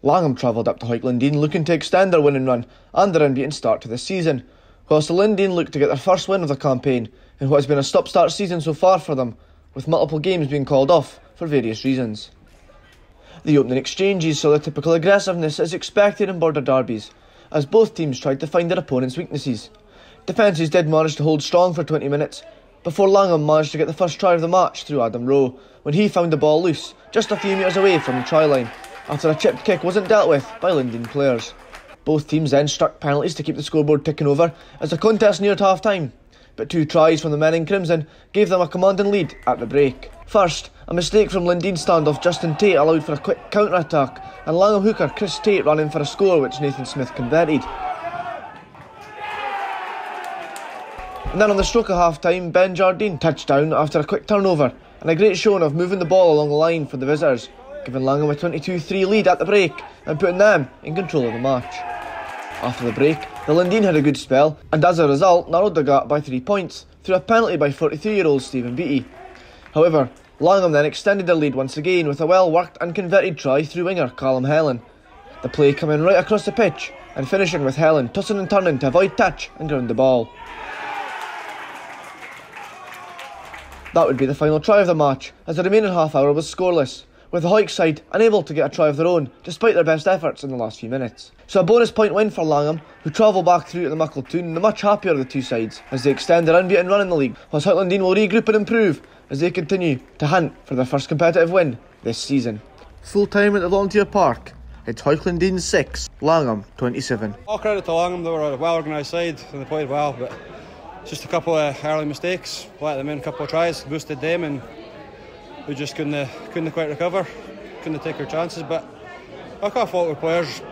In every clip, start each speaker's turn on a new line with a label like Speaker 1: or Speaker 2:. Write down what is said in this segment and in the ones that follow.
Speaker 1: Langholm travelled up to Linden looking to extend their winning run and their unbeaten start to the season, whilst the Linden look to get their first win of the campaign in what has been a stop-start season so far for them, with multiple games being called off for various reasons. The opening exchanges saw the typical aggressiveness as expected in border derbies, as both teams tried to find their opponent's weaknesses. Defences did manage to hold strong for 20 minutes, before Langholm managed to get the first try of the match through Adam Rowe, when he found the ball loose, just a few metres away from the try line after a chipped kick wasn't dealt with by Linden players. Both teams then struck penalties to keep the scoreboard ticking over as the contest neared half time, but two tries from the men in crimson gave them a commanding lead at the break. First, a mistake from Linden standoff Justin Tate allowed for a quick counter attack, and Langholm hooker Chris Tate ran in for a score which Nathan Smith converted. And then on the stroke of half time, Ben Jardine touched down after a quick turnover and a great showing of moving the ball along the line for the visitors giving Langholm a 22-3 lead at the break and putting them in control of the match. After the break, the Linden had a good spell and as a result narrowed the gap by 3 points through a penalty by 43-year-old Stephen Beattie. However, Langholm then extended their lead once again with a well-worked and converted try through winger Callum Helen. The play coming right across the pitch and finishing with Helen tossing and turning to avoid touch and ground the ball. That would be the final try of the match, as the remaining half hour was scoreless, with the Hawick side unable to get a try of their own despite their best efforts in the last few minutes. So a bonus point win for Langholm, who travel back through to the Muckletoon and the much happier of the two sides as they extend their unbeaten run in the league, whilst Hawick Linden will regroup and improve as they continue to hunt for their first competitive win this season. Full time at the Volunteer Park. It's Hawick Linden 6, Langholm 27.
Speaker 2: All credit to Langholm, they were a well organised side and they played well, but just a couple of early mistakes, let them in a couple of tries, boosted them and we just couldn't uh, couldn't quite recover, couldn't take our chances. But I can't our players.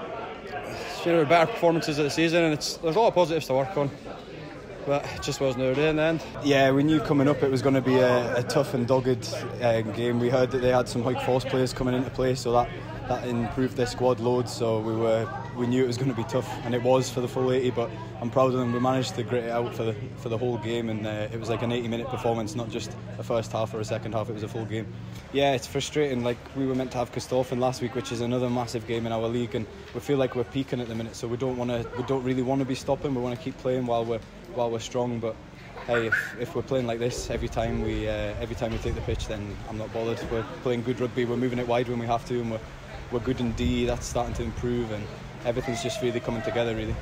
Speaker 2: You know, better performances of the season, and it's there's a lot of positives to work on. But it just wasn't our day in the end.
Speaker 3: Yeah, we knew coming up it was going to be a, a tough and dogged uh, game. We heard that they had some high force players coming into play, so that that improved their squad loads. So we were we knew it was going to be tough, and it was for the full 80. But I'm proud of them. We managed to grit it out for the for the whole game, and uh, it was like an 80 minute performance, not just a first half or a second half. It was a full game. Yeah, it's frustrating. Like we were meant to have Corstorphine last week, which is another massive game in our league, and we feel like we're peaking at the minute. So we don't want to. We don't really want to be stopping. We want to keep playing while we're while we're strong, but hey, if, if we're playing like this every time we uh, every time we take the pitch, then I'm not bothered. We're playing good rugby. We're moving it wide when we have to, and we're we're good in D. That's starting to improve, and everything's just really coming together, really.